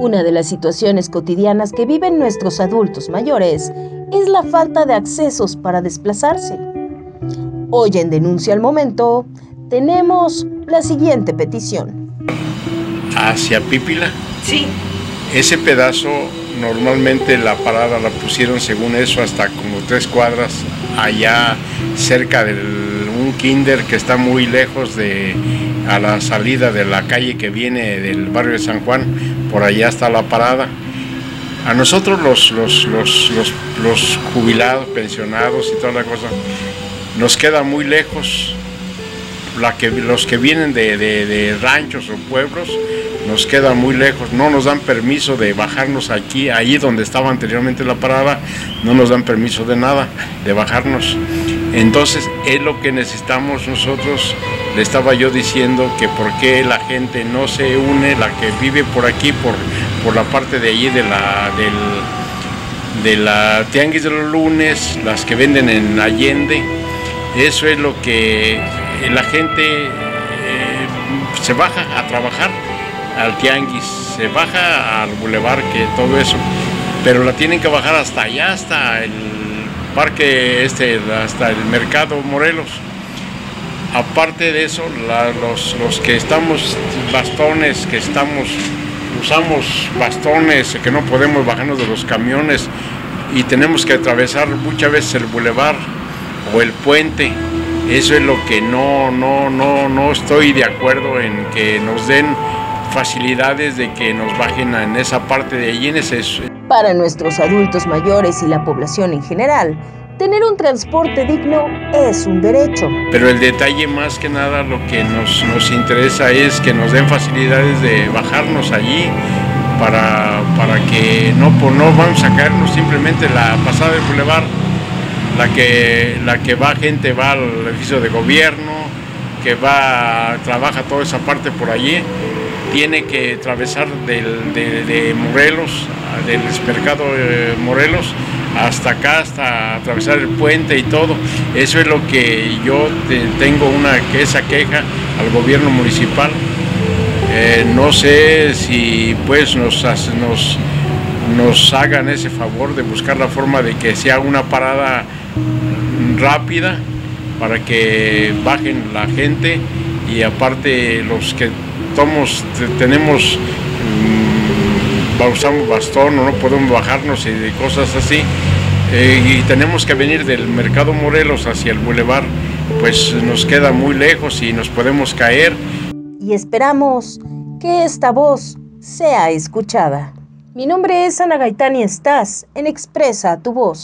Una de las situaciones cotidianas que viven nuestros adultos mayores es la falta de accesos para desplazarse. Hoy en Denuncia al Momento tenemos la siguiente petición. ¿Hacia Pípila? Sí. Ese pedazo normalmente la parada la pusieron según eso hasta como tres cuadras allá cerca de un kinder que está muy lejos de a la salida de la calle que viene del barrio de San Juan, por allá está la parada. A nosotros los, los, los, los jubilados, pensionados y toda la cosa, nos queda muy lejos. Los que vienen de, de ranchos o pueblos, nos queda muy lejos, no nos dan permiso de bajarnos aquí, ahí donde estaba anteriormente la parada, no nos dan permiso de nada, de bajarnos. Entonces es lo que necesitamos nosotros le estaba yo diciendo que por qué la gente no se une, la que vive por aquí, por, por la parte de allí de la, de la Tianguis de los lunes, las que venden en Allende, eso es lo que la gente eh, se baja a trabajar al Tianguis, se baja al bulevar, que todo eso, pero la tienen que bajar hasta allá, hasta el parque este, hasta el mercado Morelos Aparte de eso, los, que estamos bastones, que estamos, usamos bastones, que no podemos bajarnos de los camiones y tenemos que atravesar muchas veces el bulevar o el puente. Eso es lo que no, no, no, no estoy de acuerdo en que nos den facilidades de que nos bajen en esa parte de allí en ese... Para nuestros adultos mayores y la población en general, Tener un transporte digno es un derecho. Pero el detalle más que nada lo que nos, nos interesa es que nos den facilidades de bajarnos allí para, para que no, no vamos a caernos simplemente la pasada del bulevar, la que, la que va gente va al edificio de gobierno, que va, trabaja toda esa parte por allí, tiene que atravesar de, Morelos, del mercado de Morelos, hasta acá, hasta atravesar el puente y todo. Eso es lo que yo tengo una esa queja al gobierno municipal. Eh, no sé si pues nos, nos, nos hagan ese favor de buscar la forma de que sea una parada rápida para que bajen la gente y aparte los que tomos, tenemos usamos bastón o no podemos bajarnos y cosas así. Eh, y tenemos que venir del Mercado Morelos hacia el Boulevard, pues nos queda muy lejos y nos podemos caer. Y esperamos que esta voz sea escuchada. Mi nombre es Ana Gaitán y estás en Expresa tu voz.